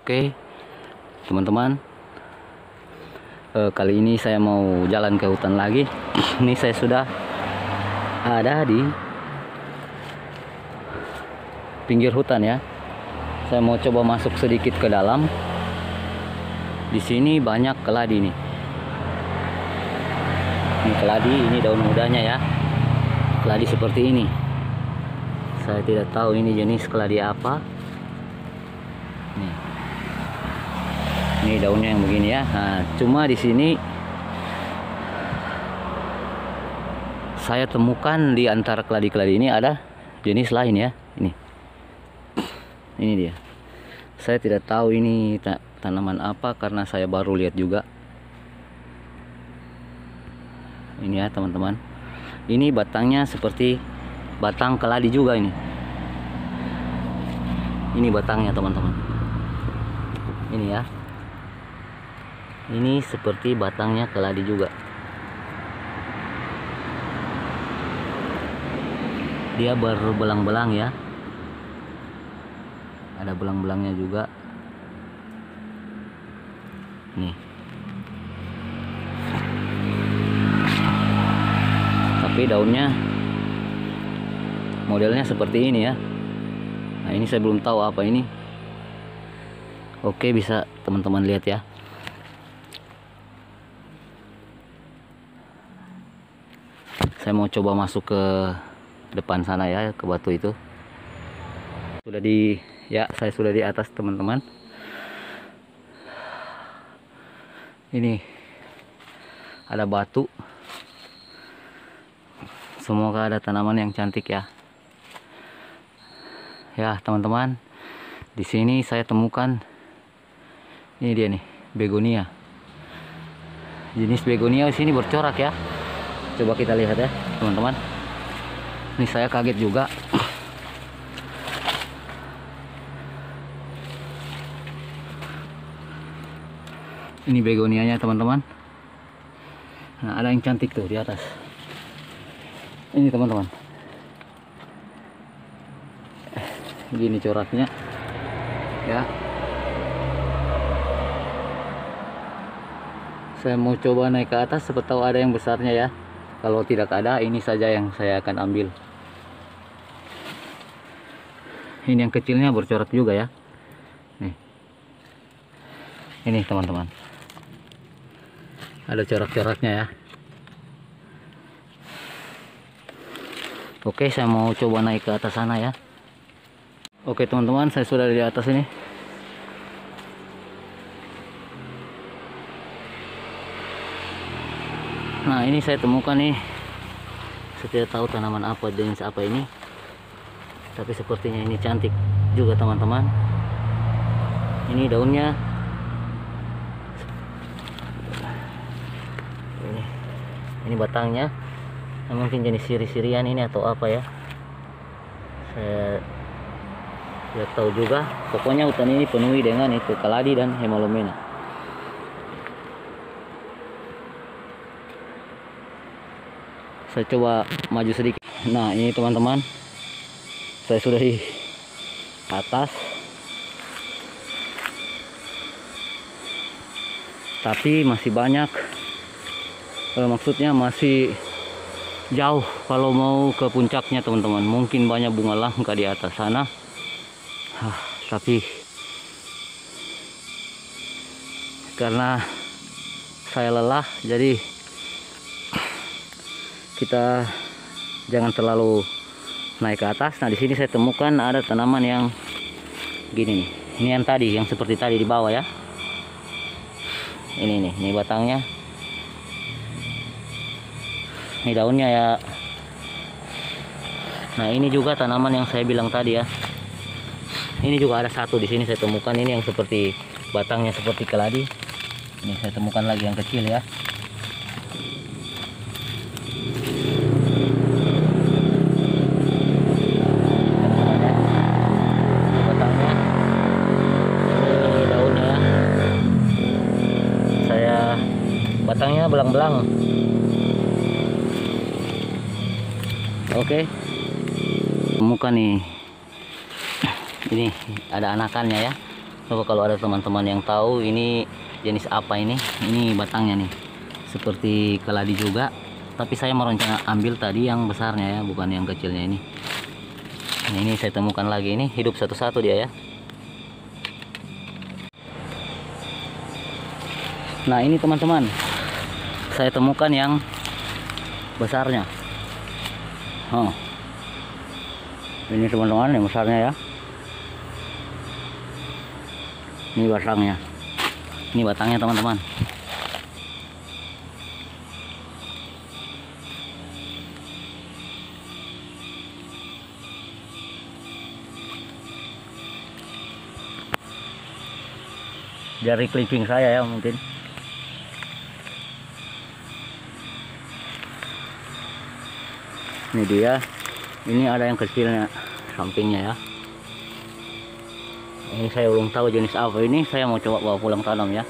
Oke, teman-teman. Eh, kali ini saya mau jalan ke hutan lagi. ini saya sudah ada di pinggir hutan ya. Saya mau coba masuk sedikit ke dalam. Di sini banyak keladi nih. Ini keladi, ini daun mudanya ya. Keladi seperti ini. Saya tidak tahu ini jenis keladi apa. Nih. Ini daunnya yang begini ya. Nah, cuma di sini saya temukan di antara keladi-keladi ini ada jenis lain ya. Ini. Ini dia. Saya tidak tahu ini ta- tanaman apa karena saya baru lihat juga. Ini ya, teman-teman. Ini batangnya seperti batang keladi juga ini. Ini batangnya, teman-teman. Ini ya. Ini seperti batangnya keladi juga. Dia berbelang-belang ya. Ada belang-belangnya juga. Nih. Tapi daunnya modelnya seperti ini ya. Nah, ini saya belum tahu apa ini. Oke, bisa teman-teman lihat ya. Saya mau coba masuk ke depan sana ya, ke batu itu. Sudah di ya, saya sudah di atas teman-teman. Ini ada batu. Semoga ada tanaman yang cantik ya. Ya, teman-teman. Di sini saya temukan ini dia nih, begonia. Jenis begonia di sini bercorak ya. Coba kita lihat ya, teman-teman. Ini saya kaget juga. Ini begonianya, teman-teman. Nah, ada yang cantik tuh di atas. Ini, teman-teman. Gini coraknya. Ya. saya mau coba naik ke atas siapa ada yang besarnya ya kalau tidak ada ini saja yang saya akan ambil. Ini yang kecilnya bercorak juga ya. Nih. Ini teman-teman. Ada corak-coraknya ya. Oke saya mau coba naik ke atas sana ya. Oke teman-teman saya sudah di atas ini Nah ini saya temukan nih. Saya tidak tahu tanaman apa jenis apa ini. Tapi sepertinya ini cantik juga teman-teman. Ini daunnya. Ini. Ini batangnya. Nah, Mungkin jenis siri-sirian ini atau apa ya. Saya tidak tahu juga. Pokoknya hutan ini penuhi dengan itu kaladi dan hemalomena saya coba maju sedikit. Nah ini teman-teman. Saya sudah di atas. Tapi masih banyak. Eh, maksudnya masih jauh kalau mau ke puncaknya teman-teman. Mungkin banyak bunga langka di atas sana. Hah, tapi karena saya lelah jadi kita jangan terlalu naik ke atas. Nah, di sini saya temukan ada tanaman yang gini nih. Ini yang tadi, yang seperti tadi di bawah ya. Ini nih, ini batangnya. Ini daunnya ya. Nah, ini juga tanaman yang saya bilang tadi ya. Ini juga ada satu di sini saya temukan ini yang seperti batangnya seperti keladi. Ini saya temukan lagi yang kecil ya. batangnya ini daunnya saya batangnya belang-belang. Oke. Temukan nih. Ini ada anakannya ya. Coba kalau ada teman-teman yang tahu ini jenis apa ini. Ini batangnya nih. Seperti keladi juga. Tapi saya merencana ambil tadi yang besarnya ya bukan yang kecilnya ini. Nah, ini saya temukan lagi. Ini hidup satu-satu dia ya. Nah ini teman-teman saya temukan yang besarnya. Oh. ini teman-teman yang besarnya ya. Ini batangnya. Ini batangnya teman-teman. Dari clipping saya ya mungkin ini dia. Ini ada yang kecilnya sampingnya ya. Ini saya belum tahu jenis apa ini. Saya mau coba bawa pulang tanam ya